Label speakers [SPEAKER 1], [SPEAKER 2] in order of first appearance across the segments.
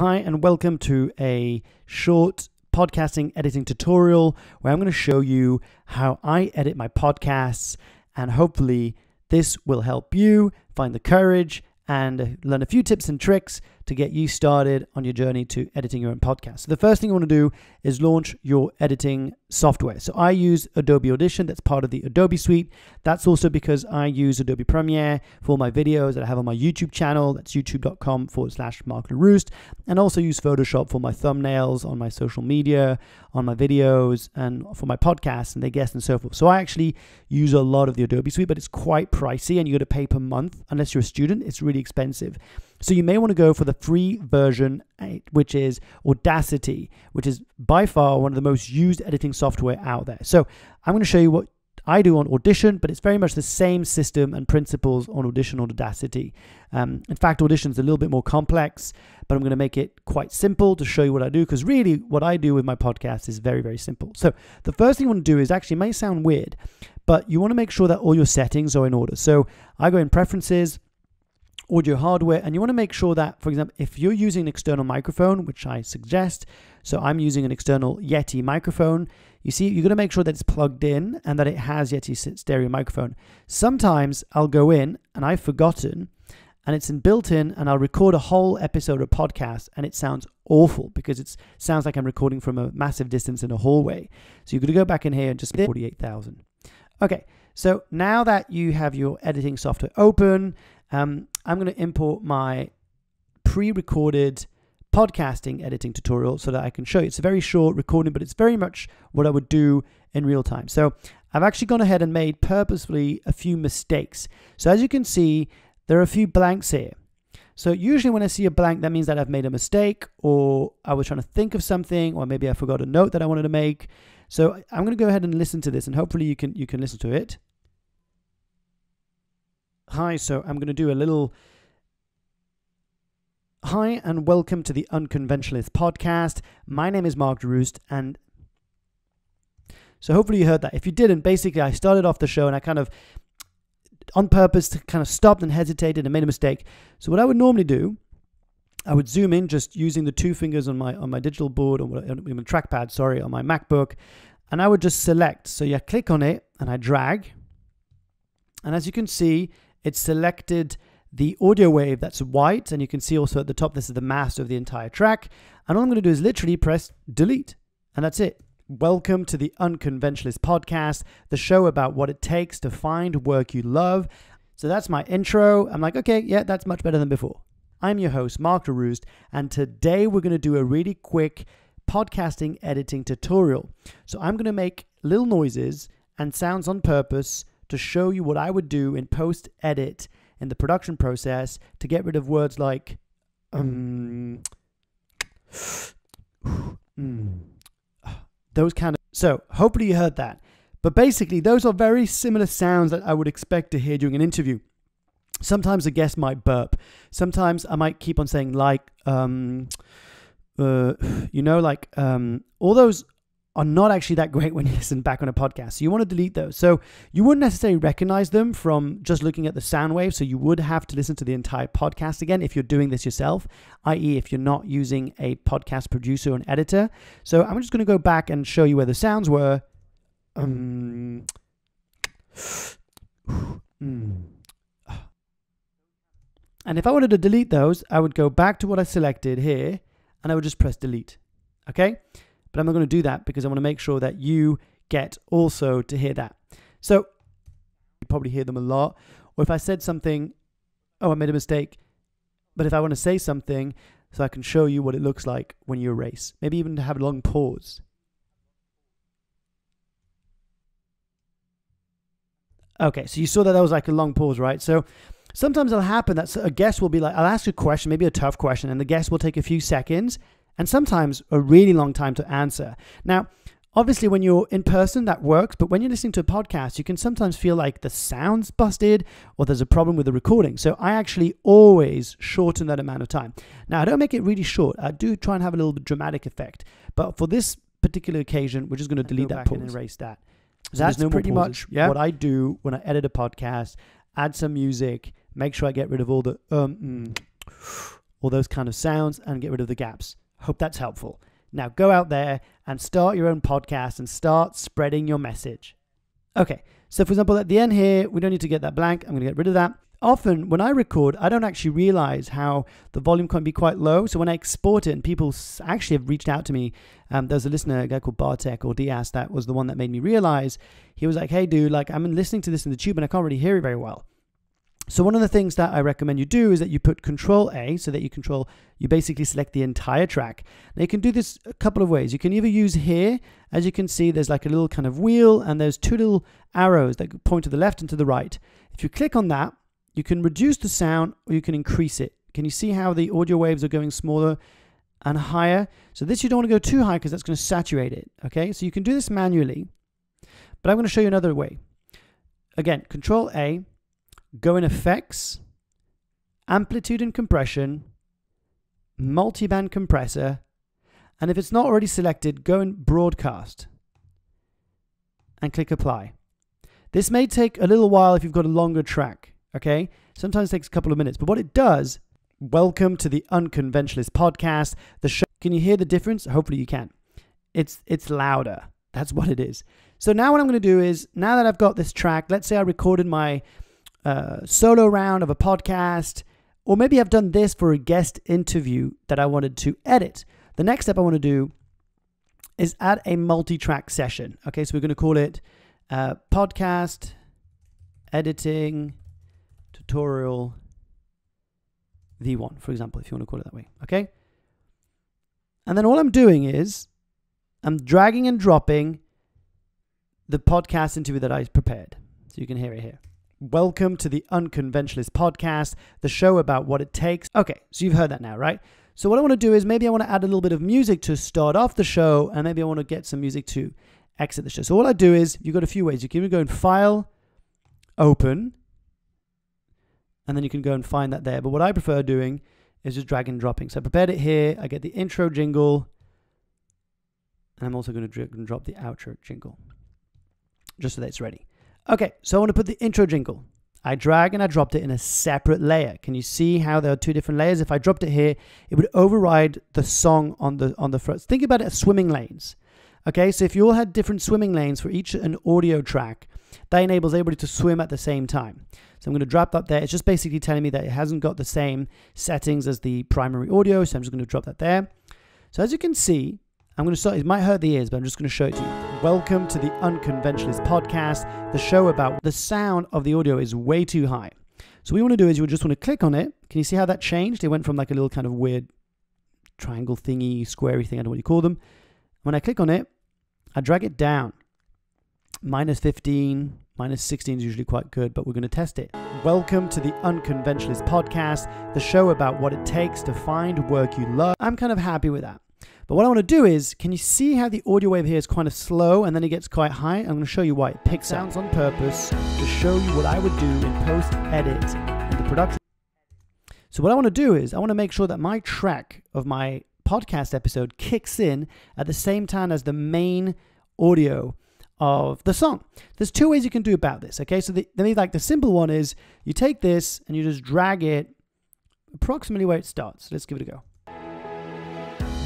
[SPEAKER 1] Hi, and welcome to a short podcasting editing tutorial where I'm going to show you how I edit my podcasts, and hopefully, this will help you find the courage and learn a few tips and tricks to get you started on your journey to editing your own podcast. So, the first thing you want to do is launch your editing software. So, I use Adobe Audition, that's part of the Adobe suite. That's also because I use Adobe Premiere for my videos that I have on my YouTube channel. That's youtube.com forward slash Mark Leruste. And also use Photoshop for my thumbnails on my social media, on my videos, and for my podcasts and the guests and so forth. So, I actually use a lot of the Adobe suite, but it's quite pricey and you got to pay per month. Unless you're a student, it's really expensive. So you may want to go for the free version, which is Audacity, which is by far one of the most used editing software out there. So I'm going to show you what I do on Audition, but it's very much the same system and principles on Audition or Audacity. Um, in fact, Audition is a little bit more complex, but I'm going to make it quite simple to show you what I do because really what I do with my podcast is very, very simple. So the first thing you want to do is actually may sound weird, but you want to make sure that all your settings are in order. So I go in Preferences audio hardware and you want to make sure that for example if you're using an external microphone which i suggest so i'm using an external yeti microphone you see you're going to make sure that it's plugged in and that it has yeti stereo microphone. Sometimes i'll go in and i've forgotten and it's in built in and i'll record a whole episode of podcast and it sounds awful because it sounds like i'm recording from a massive distance in a hallway. So you're going to go back in here and just 48000 okay so now that you have your editing software open um, I'm going to import my pre-recorded podcasting editing tutorial so that I can show you. It's a very short recording, but it's very much what I would do in real time. So I've actually gone ahead and made purposefully a few mistakes. So as you can see, there are a few blanks here. So usually when I see a blank, that means that I've made a mistake or I was trying to think of something or maybe I forgot a note that I wanted to make. So I'm going to go ahead and listen to this and hopefully you can you can listen to it. Hi, so I'm going to do a little. Hi, and welcome to the Unconventionalist podcast. My name is Mark Roost, and so hopefully you heard that. If you didn't, basically, I started off the show and I kind of, on purpose, kind of stopped and hesitated and made a mistake. So what I would normally do, I would zoom in just using the two fingers on my on my digital board or my trackpad, sorry, on my MacBook, and I would just select. So you click on it and I drag, and as you can see, it's selected the audio wave that's white, and you can see also at the top, this is the master of the entire track. And all I'm going to do is literally press delete, and that's it. Welcome to the Unconventionalist Podcast, the show about what it takes to find work you love. So that's my intro. I'm like, okay, yeah, that's much better than before. I'm your host, Mark Leruste, and today we're going to do a really quick podcasting editing tutorial. So I'm going to make little noises and sounds on purpose to show you what I would do in post edit in the production process to get rid of words like um, mm, those kind of. So hopefully you heard that. But basically, those are very similar sounds that I would expect to hear during an interview. Sometimes a guest might burp. Sometimes I might keep on saying like, um, uh, you know, like um, all those are not actually that great when you listen back on a podcast. So you want to delete those. So you wouldn't necessarily recognize them from just looking at the sound wave. So you would have to listen to the entire podcast again if you're doing this yourself, i.e., if you're not using a podcast producer and editor. So I'm just going to go back and show you where the sounds were. Um, and if I wanted to delete those, I would go back to what I selected here and I would just press delete. Okay? But I'm not going to do that because I want to make sure that you get also to hear that. So you probably hear them a lot. Or if I said something, oh, I made a mistake. But if I want to say something so I can show you what it looks like when you erase, maybe even to have a long pause. Okay, so you saw that that was like a long pause, right? So sometimes it'll happen that a guest will be like, I'll ask a question, maybe a tough question, and the guest will take a few seconds and sometimes a really long time to answer. Now, obviously, when you're in person, that works, but when you're listening to a podcast, you can sometimes feel like the sound's busted or there's a problem with the recording. So I actually always shorten that amount of time. Now, I don't make it really short, I do try and have a little bit dramatic effect, but for this particular occasion, we're just going to delete that pause. and erase that. So that's no pretty much yeah? what I do when I edit a podcast. Add some music, make sure I get rid of all the um, mm, all those kind of sounds and get rid of the gaps. Hope that's helpful. Now go out there and start your own podcast and start spreading your message. Okay, so for example, at the end here, we don't need to get that blank. I'm going to get rid of that. Often when I record, I don't actually realize how the volume can be quite low. So when I export it, and people actually have reached out to me, um, there's a listener, a guy called Bartek or Diaz, that was the one that made me realize. He was like, "Hey, dude, like I'm listening to this in the tube and I can't really hear it very well." So one of the things that I recommend you do is that you put Control A so that you control, you basically select the entire track. Now you can do this a couple of ways. You can either use here, as you can see, there's like a little kind of wheel and there's two little arrows that point to the left and to the right. If you click on that, you can reduce the sound or you can increase it. Can you see how the audio waves are going smaller and higher? So this you don't want to go too high because that's going to saturate it. Okay, so you can do this manually, but I'm going to show you another way. Again, Control A, go in effects, amplitude and compression, multiband compressor, and if it's not already selected, go in broadcast and click apply. This may take a little while if you've got a longer track, okay? Sometimes takes a couple of minutes, but what it does, welcome to the Unconventionalist podcast. The show, can you hear the difference? Hopefully you can. It's it's louder. That's what it is. So now what I'm going to do is now that I've got this track, let's say I recorded my uh, solo round of a podcast, or maybe I've done this for a guest interview that I wanted to edit. The next step I want to do is add a multi track session. Okay, so we're going to call it uh, podcast editing tutorial V1, for example, if you want to call it that way. Okay. And then all I'm doing is I'm dragging and dropping the podcast interview that I prepared. So you can hear it here. Welcome to the Unconventionalist Podcast, the show about what it takes. Okay, so you've heard that now, right? So what I want to do is maybe I want to add a little bit of music to start off the show, and maybe I want to get some music to exit the show. So all I do is you've got a few ways. You can go in File, Open, and then you can go and find that there. But what I prefer doing is just drag and dropping. So I prepared it here. I get the intro jingle, and I'm also going to drag and drop the outro jingle, just so that it's ready. Okay, so I want to put the intro jingle. I drag and I dropped it in a separate layer. Can you see how there are two different layers? If I dropped it here, it would override the song on the on the front. Think about it as swimming lanes. Okay, so if you all had different swimming lanes for each an audio track, that enables everybody to swim at the same time. So I'm going to drop that there. It's just basically telling me that it hasn't got the same settings as the primary audio, so I'm just going to drop that there. So as you can see, I'm going to start, it might hurt the ears, but I'm just going to show it to you. Welcome to the Unconventionalist Podcast, the show about the sound of the audio is way too high. So what you want to do is you just want to click on it. Can you see how that changed? It went from like a little kind of weird triangle thingy, squarey thing, I don't know what you call them. When I click on it, I drag it down. Minus 15, minus 16 is usually quite good, but we're going to test it. Welcome to the Unconventionalist Podcast, the show about what it takes to find work you love. I'm kind of happy with that. But what I want to do is, can you see how the audio wave here is kind of slow and then it gets quite high? I'm going to show you why. It picks sounds on purpose to show you what I would do in post edit and the production. So what I want to do is I want to make sure that my track of my podcast episode kicks in at the same time as the main audio of the song. There's two ways you can do about this. Okay, so the, the like the simple one is you take this and you just drag it approximately where it starts. Let's give it a go.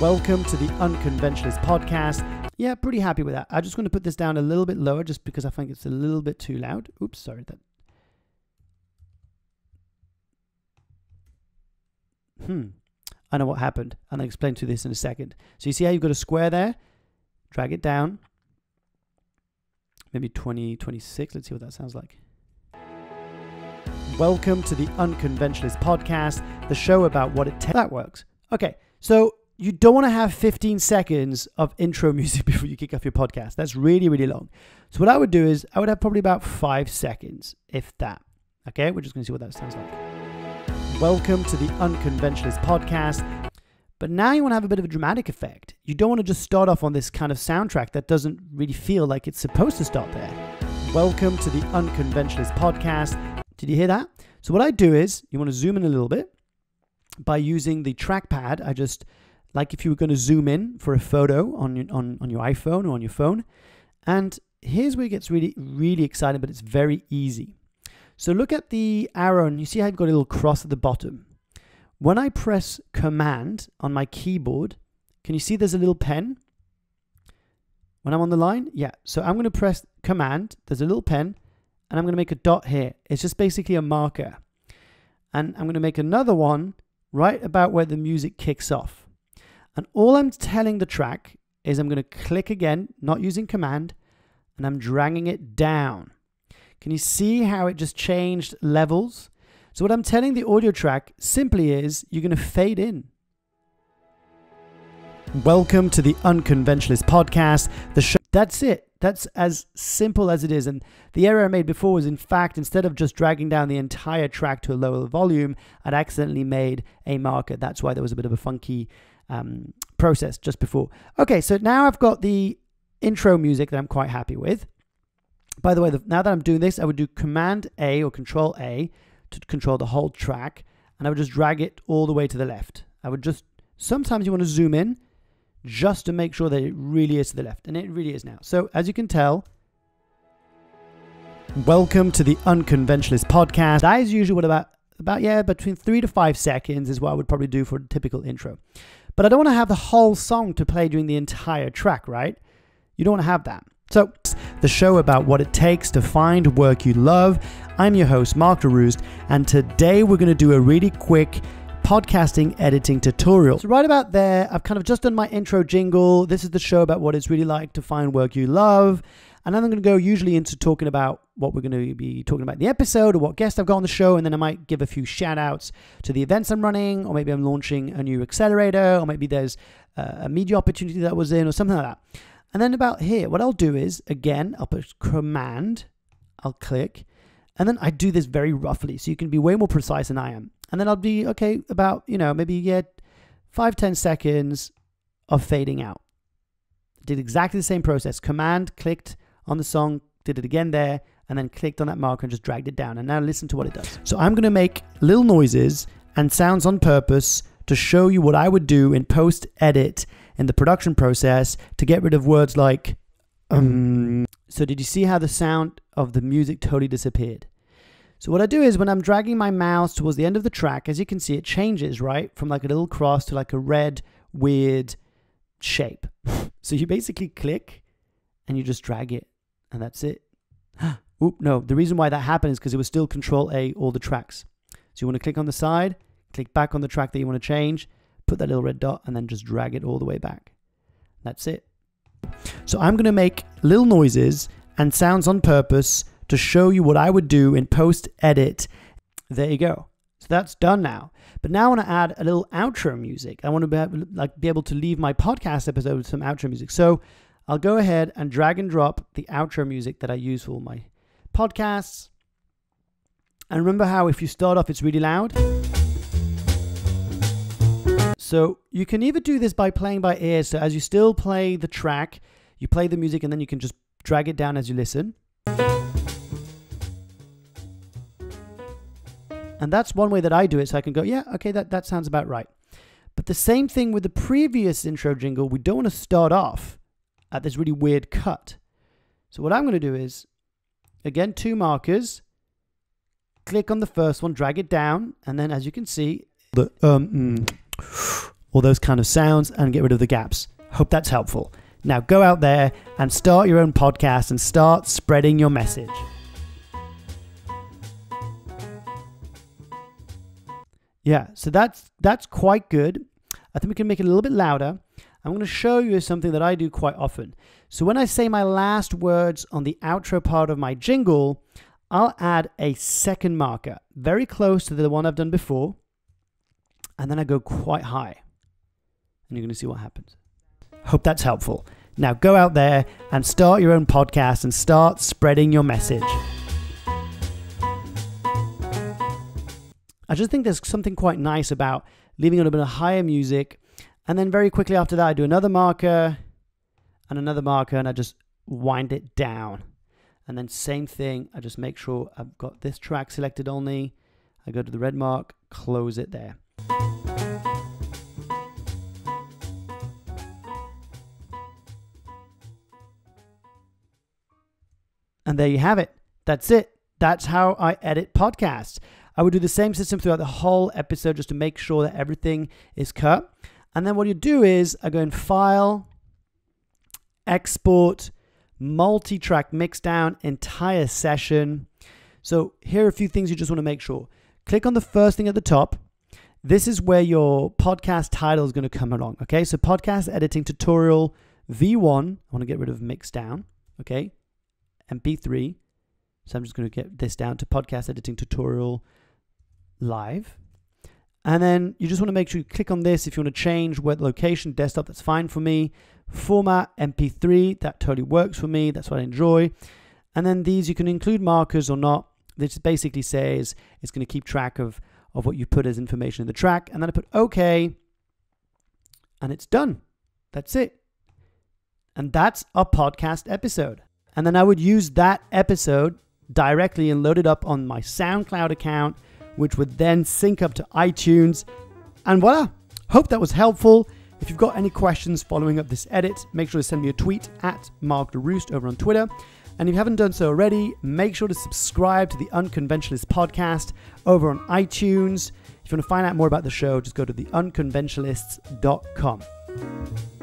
[SPEAKER 1] Welcome to the Unconventionalist Podcast. Yeah, pretty happy with that. I'm just going to put this down a little bit lower just because I think it's a little bit too loud. Oops, sorry. That. Hmm. I know what happened, and I'll explain to this in a second. So you see how you've got a square there? Drag it down. Maybe 20, 26. Let's see what that sounds like. Welcome to the Unconventionalist Podcast, the show about what it takes. That works. Okay, so you don't want to have 15 seconds of intro music before you kick off your podcast. That's really, really long. So what I would do is I would have probably about five seconds, if that. Okay, we're just going to see what that sounds like. Welcome to the Unconventionalist Podcast. But now you want to have a bit of a dramatic effect. You don't want to just start off on this kind of soundtrack that doesn't really feel like it's supposed to start there. Welcome to the Unconventionalist Podcast. Did you hear that? So what I do is you want to zoom in a little bit by using the trackpad. I just like if you were going to zoom in for a photo on your, on, on your iPhone or on your phone. And here's where it gets really, really exciting, but it's very easy. So look at the arrow and you see you've got a little cross at the bottom. when I press Command on my keyboard, can you see there's a little pen? When I'm on the line? Yeah. So I'm going to press Command, there's a little pen, and I'm going to make a dot here. It's just basically a marker. And I'm going to make another one right about where the music kicks off. And all I'm telling the track is I'm going to click again, not using Command, and I'm dragging it down. Can you see how it just changed levels? So what I'm telling the audio track simply is you're going to fade in. Welcome to the Unconventionalist podcast. The show that's it. That's as simple as it is. And the error I made before was in fact instead of just dragging down the entire track to a lower volume, I'd accidentally made a marker. That's why there was a bit of a funky um, process just before. Okay, so now I've got the intro music that I'm quite happy with. By the way, the, now that I'm doing this, I would do Command A or Control A to control the whole track, and I would just drag it all the way to the left. I would just, sometimes you want to zoom in just to make sure that it really is to the left, and it really is now. So as you can tell, welcome to the Unconventionalist podcast. That is usually what about, about, yeah, between three to five seconds is what I would probably do for a typical intro. But I don't want to have the whole song to play during the entire track, right? You don't want to have that. So, the show about what it takes to find work you love. I'm your host, Mark Leruste, and today we're going to do a really quick podcasting editing tutorial. So, right about there, I've kind of just done my intro jingle. This is the show about what it's really like to find work you love. And then I'm going to go usually into talking about what we're going to be talking about in the episode or what guest I've got on the show. And then I might give a few shout outs to the events I'm running, or maybe I'm launching a new accelerator, or maybe there's uh, a media opportunity that was in, or something like that. And then about here, what I'll do is, again, I'll put command, I'll click, and then I do this very roughly, so you can be way more precise than I am. And then I'll be, okay, about, you know, maybe get five, ten seconds of fading out. Did exactly the same process. Command, clicked on the song, did it again there, and then clicked on that marker and just dragged it down. And now listen to what it does. So I'm going to make little noises and sounds on purpose to show you what I would do in post edit in the production process to get rid of words like um. So did you see how the sound of the music totally disappeared? So what I do is when I'm dragging my mouse towards the end of the track, as you can see, it changes, right? From like a little cross to like a red, weird shape. so you basically click and you just drag it and that's it. Oop, no, the reason why that happened is because it was still control A all the tracks. So you want to click on the side, click back on the track that you want to change, put that little red dot, and then just drag it all the way back. That's it. So I'm going to make little noises and sounds on purpose to show you what I would do in post edit. There you go. So that's done now. But now I want to add a little outro music. I want to be like be able to leave my podcast episode with some outro music. So I'll go ahead and drag and drop the outro music that I use for all my podcasts. And remember how if you start off, it's really loud. So you can either do this by playing by ear. So as you still play the track, you play the music and then you can just drag it down as you listen. And that's one way that I do it. So I can go, yeah, okay, that, that sounds about right. But the same thing with the previous intro jingle, we don't want to start off at this really weird cut. So what I'm going to do is, again, two markers, click on the first one, drag it down, and then as you can see, the um, mm, all those kind of sounds and get rid of the gaps. Hope that's helpful. Now go out there and start your own podcast and start spreading your message. Yeah, so that's that's quite good. I think we can make it a little bit louder. I'm going to show you something that I do quite often. So when I say my last words on the outro part of my jingle, I'll add a second marker, very close to the one I've done before and then I go quite high. And you're going to see what happens. Hope that's helpful. Now go out there and start your own podcast and start spreading your message. I just think there's something quite nice about leaving on a bit of higher music. And then very quickly after that, I do another marker and another marker and I just wind it down. And then same thing, I just make sure I've got this track selected only. I go to the red mark, close it there. And there you have it. That's it. That's how I edit podcasts. I would do the same system throughout the whole episode just to make sure that everything is cut. And then what you do is I go in File, Export, Multi-track Mixdown, Entire Session. So here are a few things you just want to make sure. Click on the first thing at the top. This is where your podcast title is going to come along. Okay, so podcast editing tutorial V1. I want to get rid of Mixdown. Okay, MP3. So I'm just going to get this down to podcast editing tutorial live. And then you just want to make sure you click on this if you want to change what location, desktop, that's fine for me. Format, MP3, that totally works for me. That's what I enjoy. And then these, you can include markers or not. This basically says it's going to keep track of, of what you put as information in the track. And then I put OK, and it's done. That's it. And that's a podcast episode. And then I would use that episode directly and load it up on my SoundCloud account which would then sync up to iTunes. And voila! Hope that was helpful. If you've got any questions following up this edit, make sure to send me a tweet at Mark Leruste over on Twitter. And if you haven't done so already, make sure to subscribe to the Unconventionalist podcast over on iTunes. If you want to find out more about the show, just go to theunconventionalists.com.